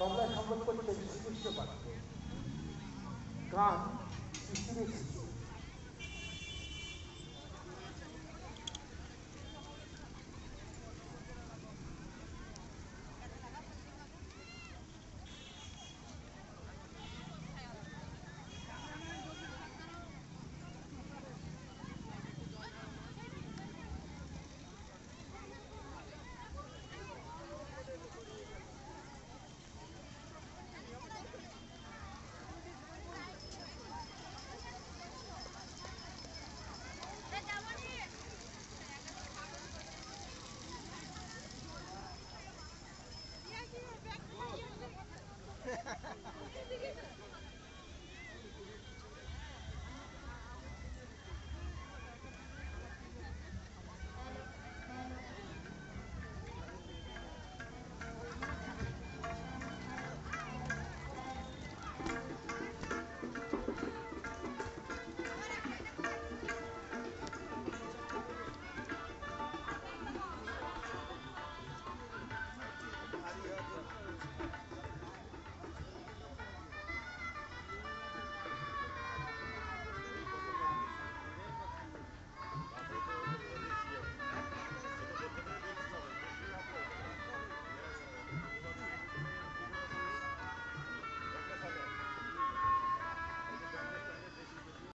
তোমরা সম্ভব করতে শ্রীকৃষ্ণ পারত গান শিশিরে